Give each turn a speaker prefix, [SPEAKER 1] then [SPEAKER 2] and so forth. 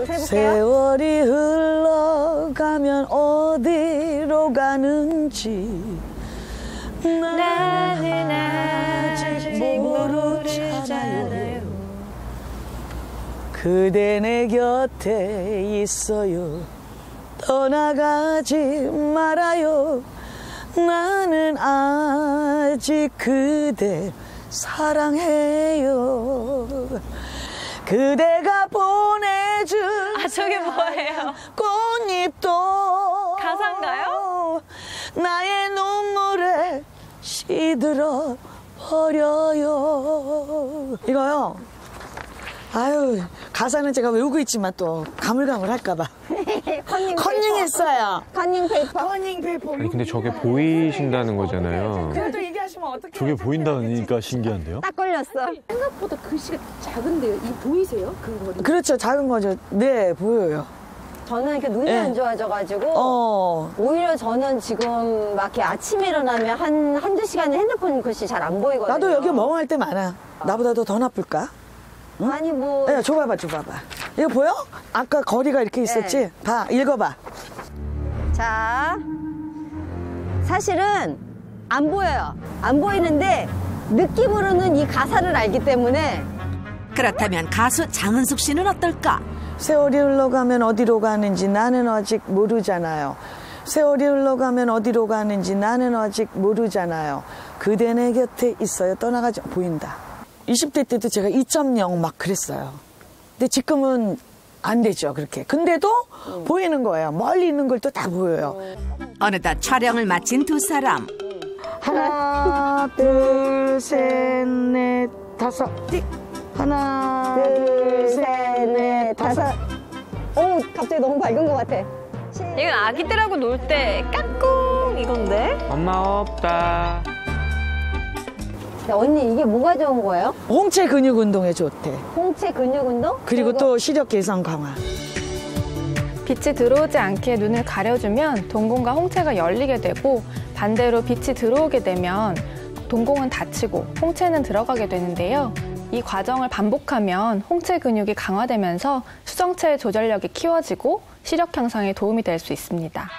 [SPEAKER 1] 여기서 해볼게요.
[SPEAKER 2] 세월이 흘러가면 어디로 가는지 나는 아직 모르잖아요. 그대 내 곁에 있어요. 떠나가지 말아요. 나는 아직 그대 사랑해요. 그대가
[SPEAKER 3] 아, 뭐예요?
[SPEAKER 2] 꽃잎도
[SPEAKER 3] 가사인가요?
[SPEAKER 2] 나의 눈물에 시들어 버려요 이거요 아유 가사는 제가 외우고 있지만 또 가물가물할까봐
[SPEAKER 1] 컨닝
[SPEAKER 2] 컨닝했어요
[SPEAKER 1] 컨닝 페이퍼.
[SPEAKER 2] 커닝 페이퍼
[SPEAKER 4] 아니 근데 저게 보이신다는 거잖아요.
[SPEAKER 2] 그래도 얘기하시면 어떡해
[SPEAKER 5] 저게 보인다니까 신기한데요?
[SPEAKER 1] 딱 걸렸어.
[SPEAKER 6] 생각보다 글씨가 작은데요. 이 보이세요? 그 거리.
[SPEAKER 2] 그렇죠 작은 거죠 네 보여요
[SPEAKER 1] 저는 이렇게 눈이
[SPEAKER 2] 네.
[SPEAKER 1] 안 좋아져가지고
[SPEAKER 2] 어
[SPEAKER 1] 오히려 저는 지금 막 이렇게 아침에 일어나면 한 한두 시간에 핸드폰 글씨 잘 안 보이거든요.
[SPEAKER 2] 나도 여기 멍할 때 많아 나보다도 더 나쁠까?
[SPEAKER 1] 아니 뭐
[SPEAKER 2] 야, 줘봐봐, 줘봐봐. 이거 보여? 아까 거리가 이렇게 있었지?
[SPEAKER 1] 네.
[SPEAKER 2] 봐, 읽어봐.
[SPEAKER 1] 자, 사실은 안 보여요. 안 보이는데 느낌으로는 이 가사를 알기 때문에
[SPEAKER 7] 그렇다면 가수 장은숙 씨는 어떨까?
[SPEAKER 2] 세월이 흘러가면 어디로 가는지 나는 아직 모르잖아요. 세월이 흘러가면 어디로 가는지 나는 아직 모르잖아요. 그대 내 곁에 있어요. 떠나가지 보인다. 20대 때도 제가 2.0 막 그랬어요. 근데 지금은 안 되죠, 그렇게. 근데도 보이는 거예요. 멀리 있는 걸 또 다 보여요.
[SPEAKER 7] 어느덧 촬영을 마친 두 사람.
[SPEAKER 2] 하나, 둘, 셋, 넷, 다섯, 띡. 하나, 둘, 셋, 넷, 다섯.
[SPEAKER 1] 오 갑자기 너무 밝은 것 같아.
[SPEAKER 3] 이건 아기들하고 놀 때 까꿍 이건데?
[SPEAKER 4] 엄마 없다.
[SPEAKER 1] 자, 언니 이게 뭐가 좋은 거예요?
[SPEAKER 2] 홍채 근육 운동에 좋대.
[SPEAKER 1] 홍채 근육 운동?
[SPEAKER 2] 그리고 또 시력 개선 강화.
[SPEAKER 8] 빛이 들어오지 않게 눈을 가려주면 동공과 홍채가 열리게 되고 반대로 빛이 들어오게 되면 동공은 닫히고 홍채는 들어가게 되는데요. 이 과정을 반복하면 홍채 근육이 강화되면서 수정체의 조절력이 키워지고 시력 향상에 도움이 될 수 있습니다.